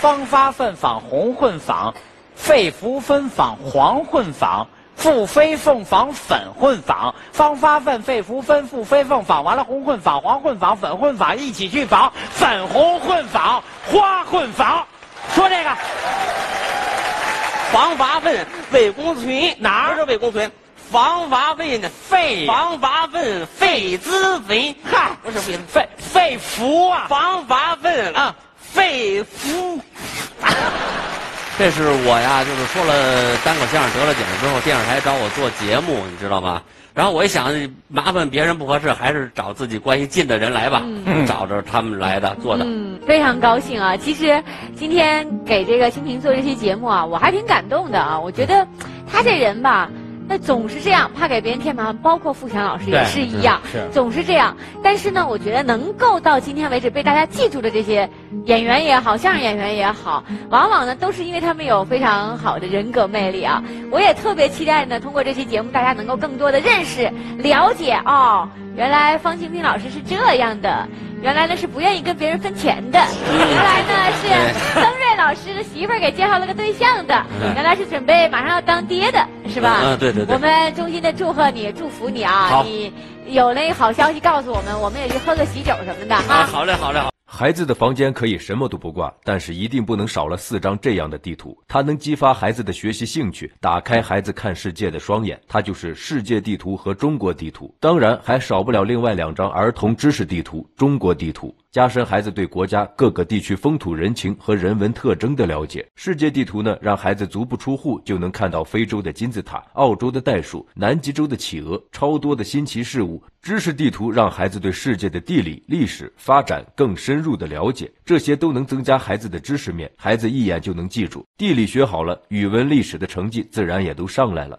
方发奋访红混纺，费福芬访黄混纺，付飞凤纺粉混纺。方发奋、费福芬、付飞凤纺完了，红混纺、黄混纺、粉混纺一起去纺，粉红混纺、花混纺。说这个，方发愤魏公存哪儿不是魏公存，方发愤费呀方发愤费子分，嗨，不是费费费福啊！方发愤啊，费福。这是我呀，就是说了单口相声得了奖之后，电视台找我做节目，你知道吗？然后我一想，麻烦别人不合适，还是找自己关系近的人来吧。嗯找着他们来的做的。嗯，非常高兴啊！其实今天给这个清平做这期节目啊，我还挺感动的啊。我觉得他这人吧，那总是这样，怕给别人添麻烦，包括富强老师也是一样，是是总是这样。但是呢，我觉得能够到今天为止被大家记住的这些演员也好，相声演员也好，往往呢都是因为他们有非常好的人格魅力啊。我也特别期待呢，通过这期节目，大家能够更多的认识、了解哦，原来方清平老师是这样的。原来呢是不愿意跟别人分钱的，原来呢是曾瑞老师的媳妇儿给介绍了个对象的，嗯原来是准备马上要当爹的，是吧？嗯对对对我们衷心的祝贺你，祝福你啊！好你有那好消息告诉我们，我们也去喝个喜酒什么的啊，好嘞，好嘞，好。孩子的房间可以什么都不挂，但是一定不能少了四张这样的地图。它能激发孩子的学习兴趣，打开孩子看世界的双眼。它就是世界地图和中国地图，当然还少不了另外两张儿童知识地图——中国地图，加深孩子对国家各个地区风土人情和人文特征的了解。世界地图呢，让孩子足不出户就能看到非洲的金字塔、澳洲的袋鼠、南极洲的企鹅，超多的新奇事物。知识地图让孩子对世界的地理、历史发展更深入的了解，这些都能增加孩子的知识面，孩子一眼就能记住。地理学好了，语文、历史的成绩自然也都上来了。